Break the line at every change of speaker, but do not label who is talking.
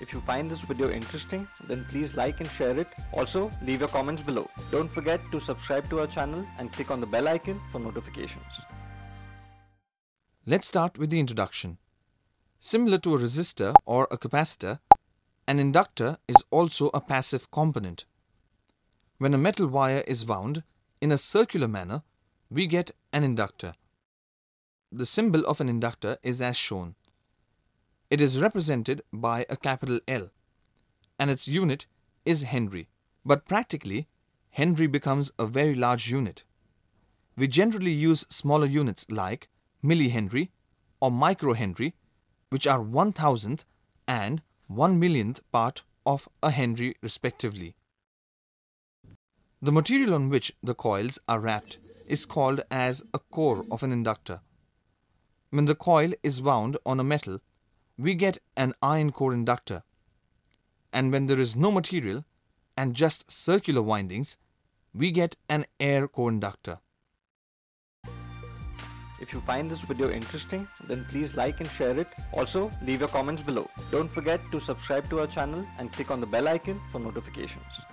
If you find this video interesting, then please like and share it. Also, leave your comments below. Don't forget to subscribe to our channel and click on the bell icon for notifications.
Let's start with the introduction. Similar to a resistor or a capacitor, an inductor is also a passive component. When a metal wire is wound in a circular manner, we get an inductor. The symbol of an inductor is as shown. It is represented by a capital L and its unit is Henry. But practically, Henry becomes a very large unit. We generally use smaller units like millihenry or microhenry which are one thousandth and one millionth part of a Henry respectively. The material on which the coils are wrapped is called as a core of an inductor. When the coil is wound on a metal, we get an iron core inductor. And when there is no material and just circular windings, we get an air core inductor.
If you find this video interesting, then please like and share it. Also, leave your comments below. Don't forget to subscribe to our channel and click on the bell icon for notifications.